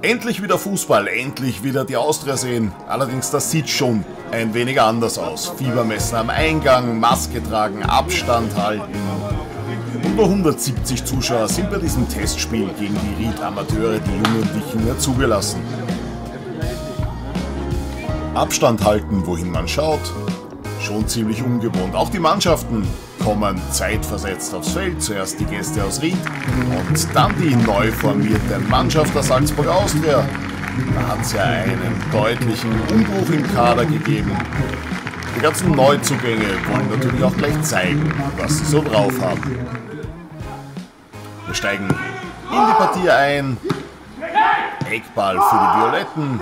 Endlich wieder Fußball, endlich wieder die Austria sehen. Allerdings, das sieht schon ein wenig anders aus. Fiebermessen am Eingang, Maske tragen, Abstand halten. Nur 170 Zuschauer sind bei diesem Testspiel gegen die Ried-Amateure, die Jugendlichen, mehr zugelassen. Abstand halten, wohin man schaut, schon ziemlich ungewohnt. Auch die Mannschaften kommen zeitversetzt aufs Feld. Zuerst die Gäste aus Ried und dann die neu formierte Mannschaft der Salzburg Austria. Da hat es ja einen deutlichen Umbruch im Kader gegeben. Die ganzen Neuzugänge wollen natürlich auch gleich zeigen, was sie so drauf haben. Wir steigen in die Partie ein. Eckball für die Violetten.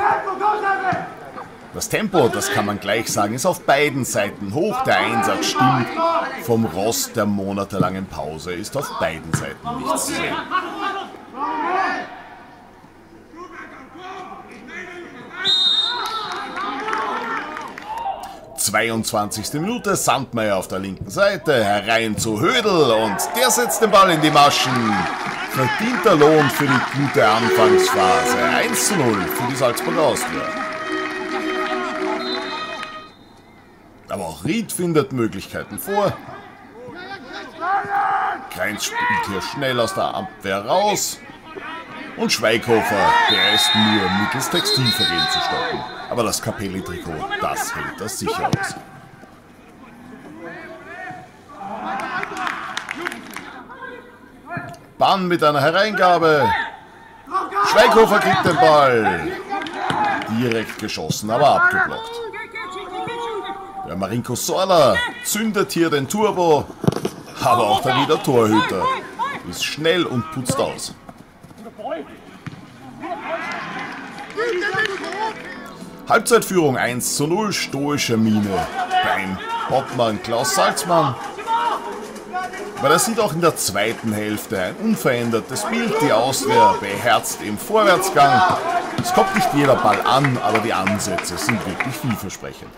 Das Tempo, das kann man gleich sagen, ist auf beiden Seiten hoch. Der Einsatz stimmt. Vom Rost der monatelangen Pause ist auf beiden Seiten nichts zu sehen. 22. Minute, Sandmeier auf der linken Seite, herein zu Hödel und der setzt den Ball in die Maschen. Verdienter Lohn für die gute Anfangsphase. 1 zu 0 für die Salzburger Austria. Aber auch Ried findet Möglichkeiten vor. Kreins spielt hier schnell aus der Abwehr raus. Und Schweighofer, der ist nur mittels Textilvergehen zu stoppen. Aber das Capelli-Trikot, das hält das sicher aus. Bann mit einer Hereingabe. Schweighofer kriegt den Ball. Direkt geschossen, aber abgeblockt. Der Marinko Sorla zündet hier den Turbo, aber auch der wieder Torhüter ist schnell und putzt aus. Halbzeitführung 1 zu 0, stoische Mine beim Obmann Klaus Salzmann. Weil er sieht auch in der zweiten Hälfte ein unverändertes Bild. Die Auswehr beherzt im Vorwärtsgang. Es kommt nicht jeder Ball an, aber die Ansätze sind wirklich vielversprechend.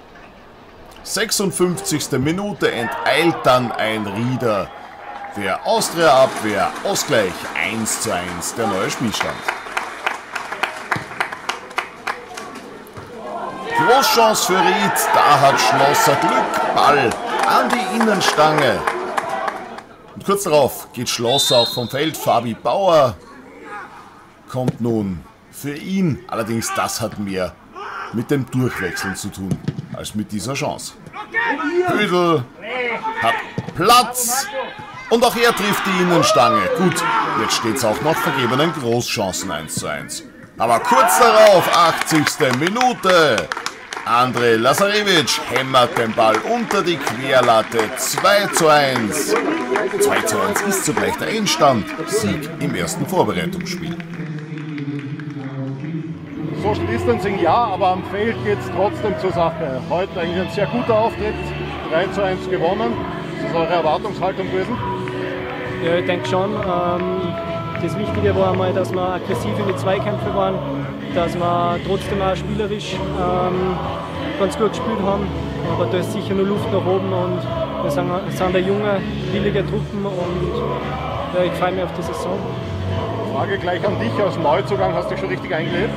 56. Minute enteilt dann ein Rieder. Der Austria-Abwehr Ausgleich 1 zu 1, der neue Spielstand. Großchance für Ried, da hat Schlosser Glück, Ball an die Innenstange. Und kurz darauf geht Schlosser auch vom Feld, Fabi Bauer kommt nun für ihn. Allerdings das hat mehr mit dem Durchwechseln zu tun als mit dieser Chance. Hödel hat Platz und auch er trifft die Innenstange. Gut, jetzt steht es auch noch vergebenen Großchancen 1 zu 1. Aber kurz darauf, 80. Minute, André Lazarevic hämmert den Ball unter die Querlatte 2 zu 1. 2 zu 1 ist zugleich der Endstand. Sieg im ersten Vorbereitungsspiel. Social Distancing ja, aber am Feld geht es trotzdem zur Sache. Heute eigentlich ein sehr guter Auftritt, 3 zu 1 gewonnen. Ist das eure Erwartungshaltung gewesen? Ja, ich denke schon. Ähm, das Wichtige war einmal, dass wir aggressiv in die Zweikämpfe waren, dass wir trotzdem auch spielerisch ähm, ganz gut gespielt haben. Aber da ist sicher nur Luft nach oben und wir sind, sind eine junge, willige Truppen und ja, ich freue mich auf die Saison. Frage gleich an dich als Neuzugang, hast du dich schon richtig eingelebt?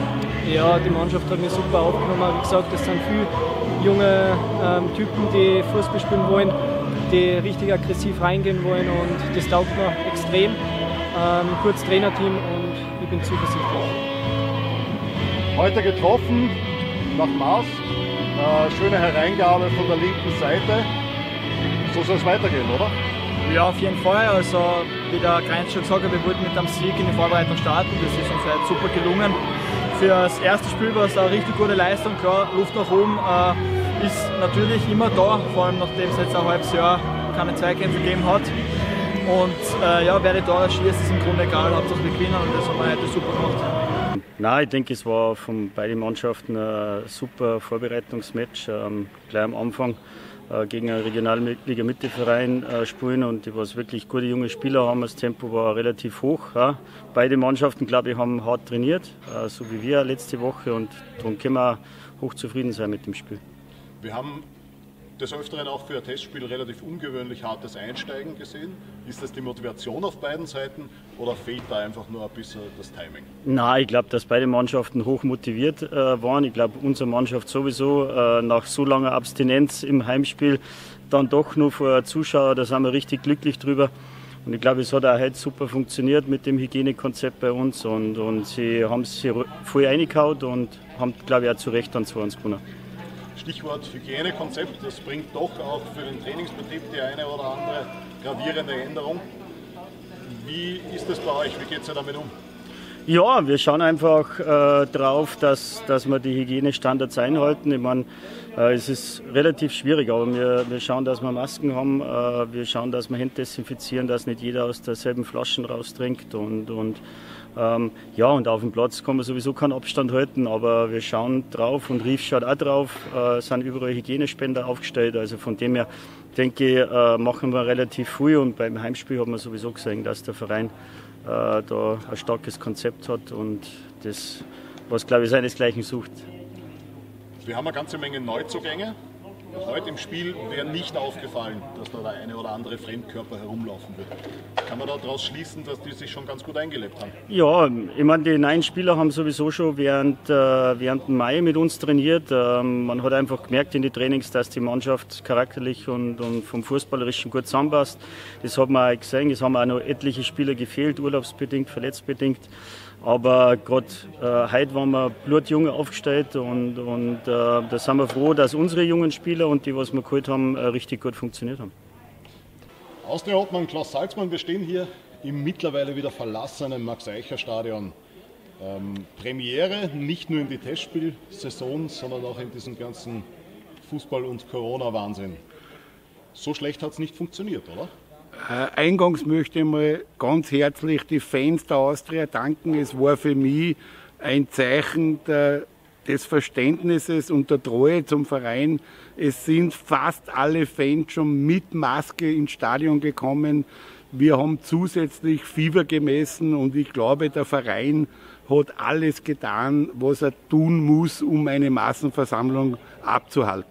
Ja, die Mannschaft hat mich super aufgenommen. Wie gesagt, es sind viele junge ähm, Typen, die Fußball spielen wollen, die richtig aggressiv reingehen wollen und das taugt mir extrem. Ähm, kurz Trainerteam und ich bin zuversichtlich. Heute getroffen, nach Maß. Äh, schöne Hereingabe von der linken Seite. So soll es weitergehen, oder? Ja, auf jeden Fall. Also, wie der Kreis schon gesagt hat, wir wollten mit dem Sieg in die Vorbereitung starten. Das ist uns halt super gelungen für das erste Spiel war es eine richtig gute Leistung. Klar, Luft nach oben äh, ist natürlich immer da, vor allem nachdem es jetzt ein halbes Jahr keine Zweikämpfe gegeben hat. Und äh, ja, wer die Tore schießt, ist im Grunde egal, Hauptsache wir gewinnen und das haben wir heute super gemacht. Nein, ich denke, es war von beiden Mannschaften ein super Vorbereitungsmatch. Ähm, gleich am Anfang äh, gegen einen Regionalliga Mitte Verein äh, spielen und die was wirklich gute junge Spieler haben. Das Tempo war relativ hoch. Ja. Beide Mannschaften, glaube ich, haben hart trainiert, äh, so wie wir letzte Woche und darum können wir hoch zufrieden sein mit dem Spiel. Wir haben des Öfteren auch für ein Testspiel relativ ungewöhnlich hartes Einsteigen gesehen. Ist das die Motivation auf beiden Seiten oder fehlt da einfach nur ein bisschen das Timing? Nein, ich glaube, dass beide Mannschaften hoch motiviert äh, waren. Ich glaube, unsere Mannschaft sowieso äh, nach so langer Abstinenz im Heimspiel dann doch nur vor Zuschauern, da sind wir richtig glücklich drüber. Und ich glaube, es hat auch heute super funktioniert mit dem Hygienekonzept bei uns und, und sie haben sich voll reingehauen und haben, glaube ich, auch zu Recht dann zu uns. Stichwort Hygienekonzept, das bringt doch auch für den Trainingsbetrieb die eine oder andere gravierende Änderung. Wie ist das bei euch? Wie geht es damit um? Ja, wir schauen einfach äh, drauf, dass, dass wir die Hygienestandards einhalten. Ich meine, äh, es ist relativ schwierig, aber wir, wir schauen, dass wir Masken haben, äh, wir schauen, dass wir Hände desinfizieren, dass nicht jeder aus derselben Flaschen raustrinkt und, und ähm, ja, und auf dem Platz kann man sowieso keinen Abstand halten, aber wir schauen drauf und Rief schaut auch drauf, äh, sind überall Hygienespender aufgestellt, also von dem her denke ich, äh, machen wir relativ viel und beim Heimspiel haben wir sowieso gesehen, dass der Verein äh, da ein starkes Konzept hat und das, was glaube ich seinesgleichen sucht. Wir haben eine ganze Menge Neuzugänge. Heute im Spiel wäre nicht aufgefallen, dass da der eine oder andere Fremdkörper herumlaufen wird. Kann man daraus schließen, dass die sich schon ganz gut eingelebt haben? Ja, ich meine, die neuen Spieler haben sowieso schon während, äh, während Mai mit uns trainiert. Ähm, man hat einfach gemerkt in den Trainings, dass die Mannschaft charakterlich und, und vom Fußballerischen gut zusammenpasst. Das hat man auch gesehen. Es haben auch noch etliche Spieler gefehlt, urlaubsbedingt, verletzbedingt. Aber gerade äh, heute waren wir blutjung aufgestellt und, und äh, da sind wir froh, dass unsere jungen Spieler und die, was wir geholt haben, äh, richtig gut funktioniert haben. Austria Obmann, Klaus Salzmann, wir stehen hier im mittlerweile wieder verlassenen Max-Eicher-Stadion. Ähm, Premiere nicht nur in die Testspielsaison, sondern auch in diesem ganzen Fußball- und Corona-Wahnsinn. So schlecht hat es nicht funktioniert, oder? Äh, eingangs möchte ich mal ganz herzlich die Fans der Austria danken. Es war für mich ein Zeichen der, des Verständnisses und der Treue zum Verein. Es sind fast alle Fans schon mit Maske ins Stadion gekommen. Wir haben zusätzlich Fieber gemessen und ich glaube, der Verein hat alles getan, was er tun muss, um eine Massenversammlung abzuhalten.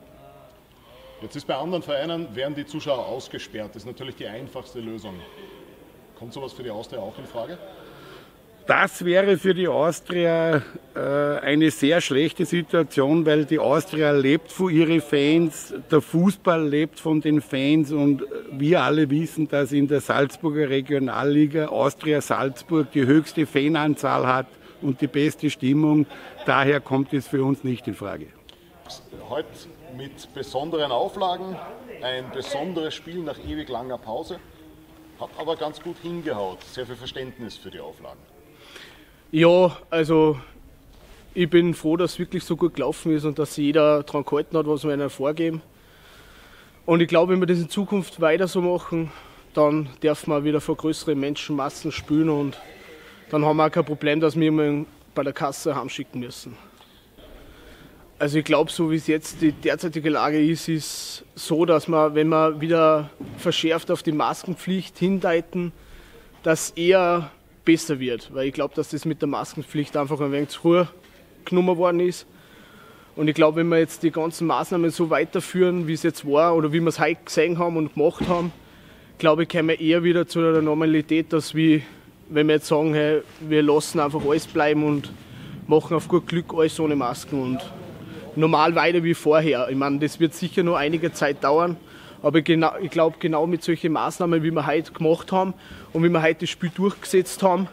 Jetzt ist bei anderen Vereinen, werden die Zuschauer ausgesperrt. Das ist natürlich die einfachste Lösung. Kommt sowas für die Austria auch in Frage? Das wäre für die Austria äh, eine sehr schlechte Situation, weil die Austria lebt von ihren Fans, der Fußball lebt von den Fans und wir alle wissen, dass in der Salzburger Regionalliga Austria Salzburg die höchste Fananzahl hat und die beste Stimmung. Daher kommt es für uns nicht in Frage. Heute mit besonderen Auflagen, ein besonderes Spiel nach ewig langer Pause, hat aber ganz gut hingehaut. Sehr viel Verständnis für die Auflagen. Ja, also ich bin froh, dass es wirklich so gut gelaufen ist und dass jeder daran gehalten hat, was wir ihnen vorgeben. Und ich glaube, wenn wir das in Zukunft weiter so machen, dann dürfen wir wieder vor größeren Menschenmassen spielen und dann haben wir auch kein Problem, dass wir immer bei der Kasse heimschicken müssen. Also ich glaube, so wie es jetzt die derzeitige Lage ist, ist so, dass man, wenn wir wieder verschärft auf die Maskenpflicht hindeuten, dass eher besser wird. Weil ich glaube, dass das mit der Maskenpflicht einfach ein wenig zu früh genommen worden ist. Und ich glaube, wenn wir jetzt die ganzen Maßnahmen so weiterführen, wie es jetzt war oder wie wir es heute gesehen haben und gemacht haben, glaube ich, kommen wir eher wieder zu der Normalität, dass wir, wenn wir jetzt sagen, hey, wir lassen einfach alles bleiben und machen auf gut Glück alles ohne Masken und normal weiter wie vorher. Ich meine, das wird sicher noch einige Zeit dauern, aber genau, ich glaube, genau mit solchen Maßnahmen, wie wir heute gemacht haben und wie wir heute das Spiel durchgesetzt haben,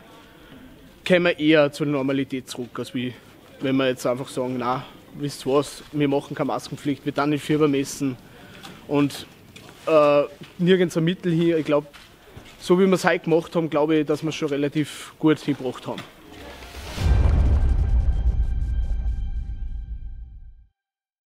kommen wir eher zur Normalität zurück, als wie wenn wir jetzt einfach sagen, na, wisst ihr was, wir machen keine Maskenpflicht, wir dann nicht Fieber messen und äh, nirgends ein Mittel hier. Ich glaube, so wie wir es heute gemacht haben, glaube ich, dass wir es schon relativ gut hingebracht haben.